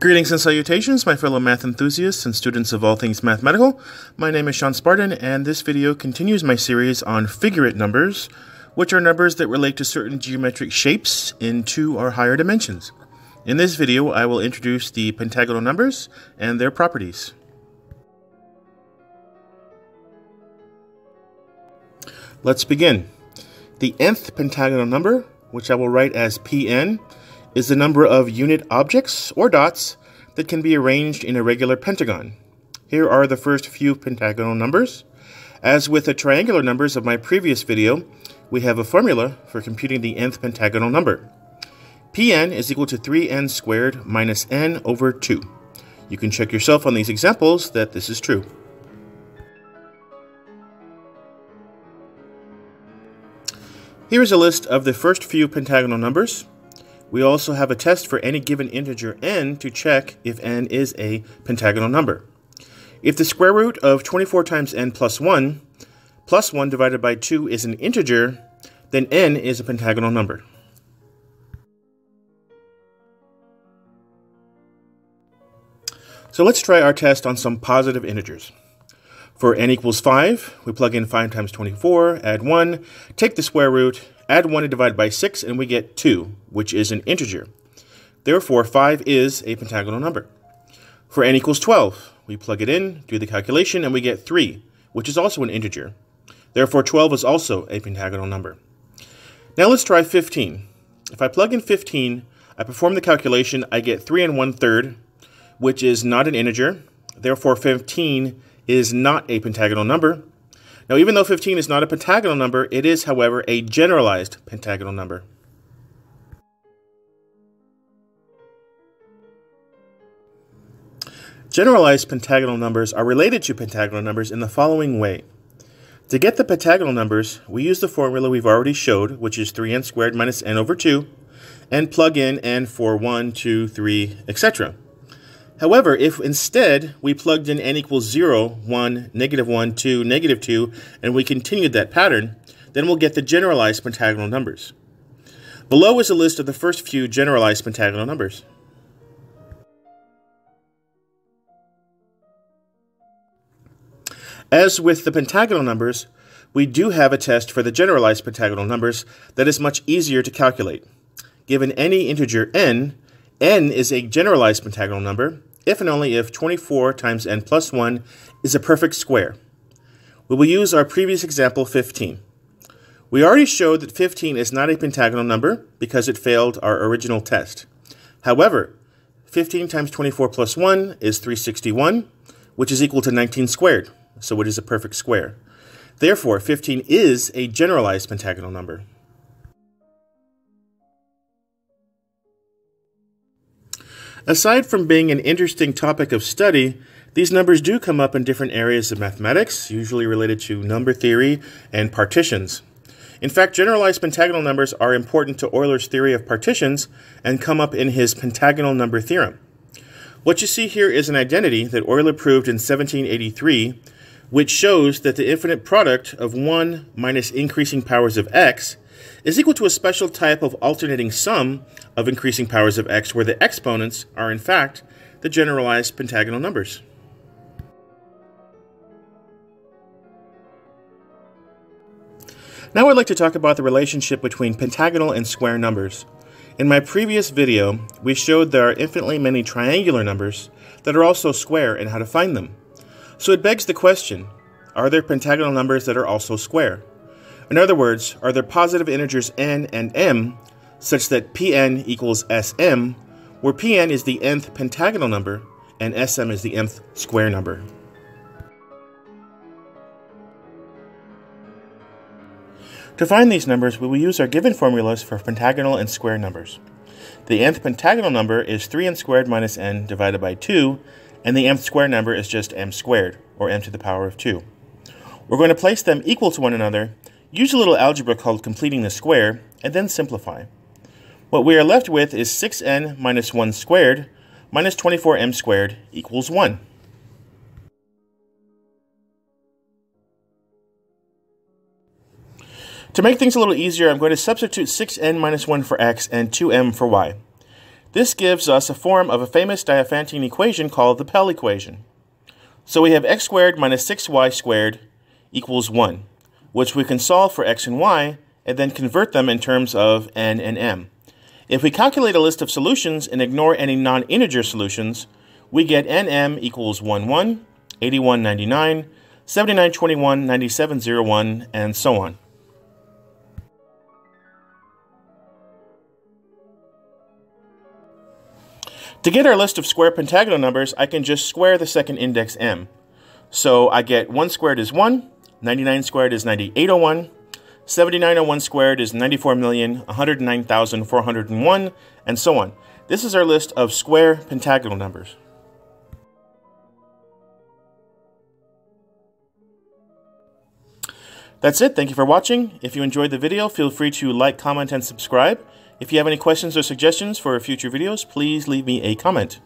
Greetings and salutations, my fellow math enthusiasts and students of all things mathematical. My name is Sean Spartan, and this video continues my series on figurate numbers, which are numbers that relate to certain geometric shapes in two or higher dimensions. In this video, I will introduce the pentagonal numbers and their properties. Let's begin. The nth pentagonal number, which I will write as Pn, is the number of unit objects, or dots, that can be arranged in a regular pentagon. Here are the first few pentagonal numbers. As with the triangular numbers of my previous video, we have a formula for computing the nth pentagonal number. Pn is equal to 3n squared minus n over 2. You can check yourself on these examples that this is true. Here is a list of the first few pentagonal numbers. We also have a test for any given integer n to check if n is a pentagonal number. If the square root of 24 times n plus 1 plus 1 divided by 2 is an integer, then n is a pentagonal number. So let's try our test on some positive integers. For n equals 5, we plug in 5 times 24, add 1, take the square root, Add 1 and divide by 6, and we get 2, which is an integer. Therefore, 5 is a pentagonal number. For n equals 12, we plug it in, do the calculation, and we get 3, which is also an integer. Therefore, 12 is also a pentagonal number. Now let's try 15. If I plug in 15, I perform the calculation, I get 3 and 1 third, which is not an integer. Therefore, 15 is not a pentagonal number. Now, even though 15 is not a pentagonal number, it is, however, a generalized pentagonal number. Generalized pentagonal numbers are related to pentagonal numbers in the following way. To get the pentagonal numbers, we use the formula we've already showed, which is 3n squared minus n over 2, and plug in n for 1, 2, 3, etc. However, if instead we plugged in n equals 0, 1, negative 1, 2, negative 2, and we continued that pattern, then we'll get the generalized pentagonal numbers. Below is a list of the first few generalized pentagonal numbers. As with the pentagonal numbers, we do have a test for the generalized pentagonal numbers that is much easier to calculate. Given any integer n, n is a generalized pentagonal number, if and only if 24 times n plus 1 is a perfect square. We will use our previous example 15. We already showed that 15 is not a pentagonal number because it failed our original test. However, 15 times 24 plus 1 is 361, which is equal to 19 squared, so it is a perfect square. Therefore, 15 is a generalized pentagonal number. Aside from being an interesting topic of study, these numbers do come up in different areas of mathematics, usually related to number theory and partitions. In fact, generalized pentagonal numbers are important to Euler's theory of partitions and come up in his pentagonal number theorem. What you see here is an identity that Euler proved in 1783, which shows that the infinite product of 1 minus increasing powers of x is equal to a special type of alternating sum of increasing powers of x where the exponents are in fact the generalized pentagonal numbers. Now I'd like to talk about the relationship between pentagonal and square numbers. In my previous video, we showed there are infinitely many triangular numbers that are also square and how to find them. So it begs the question, are there pentagonal numbers that are also square? In other words, are there positive integers n and m such that Pn equals Sm, where Pn is the nth pentagonal number and Sm is the nth square number. To find these numbers, we will use our given formulas for pentagonal and square numbers. The nth pentagonal number is 3n squared minus n divided by 2, and the nth square number is just m squared, or m to the power of 2. We're going to place them equal to one another Use a little algebra called completing the square, and then simplify. What we are left with is 6n minus 1 squared minus 24m squared equals 1. To make things a little easier, I'm going to substitute 6n minus 1 for x and 2m for y. This gives us a form of a famous Diophantine equation called the Pell equation. So we have x squared minus 6y squared equals 1, which we can solve for x and y and then convert them in terms of n and m. If we calculate a list of solutions and ignore any non-integer solutions, we get nm equals 1, 1, 81, 99, 79, 21, 97, 01, and so on. To get our list of square pentagonal numbers, I can just square the second index m. So I get 1 squared is 1, 99 squared is 9801, 7901 squared is 94,109,401, and so on. This is our list of square pentagonal numbers. That's it. Thank you for watching. If you enjoyed the video, feel free to like, comment, and subscribe. If you have any questions or suggestions for future videos, please leave me a comment.